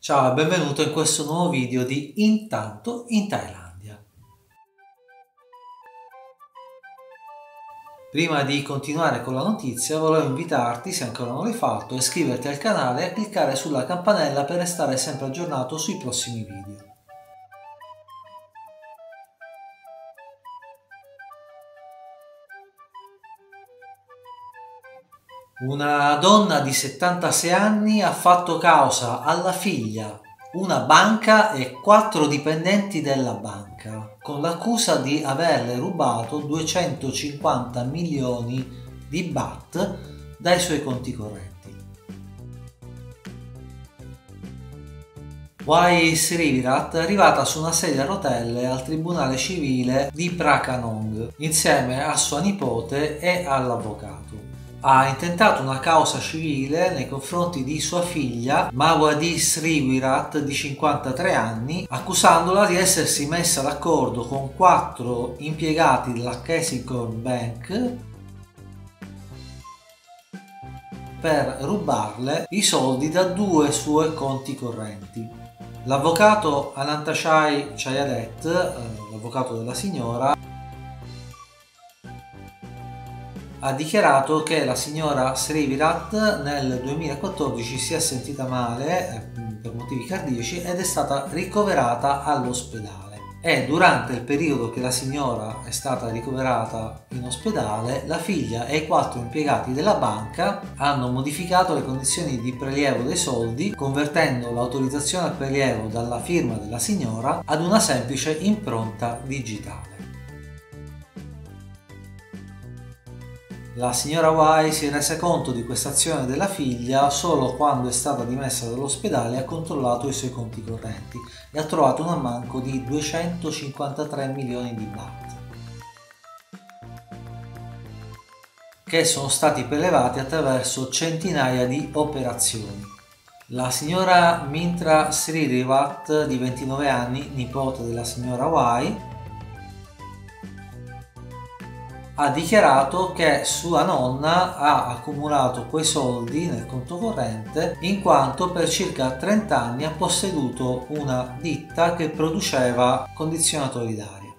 Ciao e benvenuto in questo nuovo video di Intanto in Thailandia. Prima di continuare con la notizia volevo invitarti, se ancora non l'hai fatto, a iscriverti al canale e a cliccare sulla campanella per restare sempre aggiornato sui prossimi video. Una donna di 76 anni ha fatto causa alla figlia, una banca e quattro dipendenti della banca con l'accusa di averle rubato 250 milioni di baht dai suoi conti correnti. Wai Srivirat è arrivata su una sedia a rotelle al tribunale civile di Prakanong insieme a sua nipote e all'avvocato ha intentato una causa civile nei confronti di sua figlia Mawadi Srivirat di 53 anni accusandola di essersi messa d'accordo con quattro impiegati della Kensington Bank per rubarle i soldi da due suoi conti correnti. L'avvocato Anantashai Chayadet, eh, l'avvocato della signora, ha dichiarato che la signora Srivirat nel 2014 si è sentita male eh, per motivi cardiaci ed è stata ricoverata all'ospedale e durante il periodo che la signora è stata ricoverata in ospedale la figlia e i quattro impiegati della banca hanno modificato le condizioni di prelievo dei soldi convertendo l'autorizzazione al prelievo dalla firma della signora ad una semplice impronta digitale. La signora Y si è resa conto di questa azione della figlia solo quando è stata dimessa dall'ospedale e ha controllato i suoi conti correnti e ha trovato un ammanco di 253 milioni di baht che sono stati prelevati attraverso centinaia di operazioni. La signora Mintra Sririvat, di 29 anni, nipote della signora Y, ha dichiarato che sua nonna ha accumulato quei soldi nel conto corrente in quanto per circa 30 anni ha posseduto una ditta che produceva condizionatori d'aria.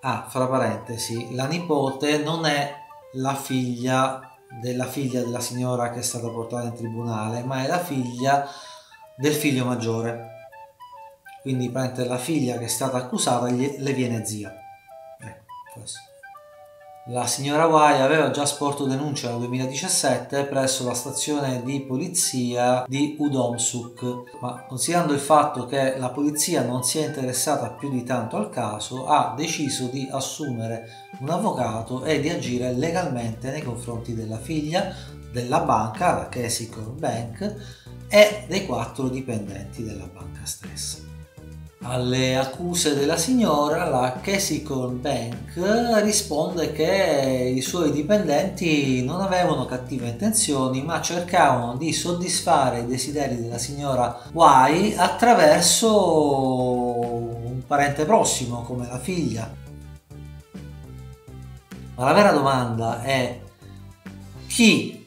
Ah, fra parentesi, la nipote non è la figlia della figlia della signora che è stata portata in tribunale, ma è la figlia del figlio maggiore. Quindi la figlia che è stata accusata le viene zia. La signora Y aveva già sporto denuncia nel 2017 presso la stazione di polizia di Udomsuk, ma considerando il fatto che la polizia non si è interessata più di tanto al caso, ha deciso di assumere un avvocato e di agire legalmente nei confronti della figlia, della banca, la Kesicor Bank, e dei quattro dipendenti della banca stessa. Alle accuse della signora, la Kesicon Bank risponde che i suoi dipendenti non avevano cattive intenzioni, ma cercavano di soddisfare i desideri della signora Y attraverso un parente prossimo come la figlia. Ma la vera domanda è chi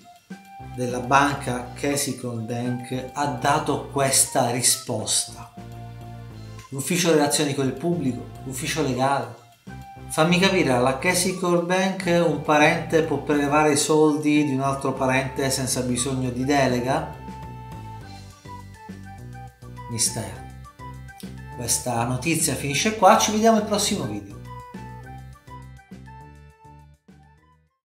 della banca Kesicon Bank ha dato questa risposta? L'ufficio relazioni con il pubblico, l'ufficio legale. Fammi capire, alla Casey Bank un parente può prelevare i soldi di un altro parente senza bisogno di delega? Mistero. Questa notizia finisce qua, ci vediamo al prossimo video.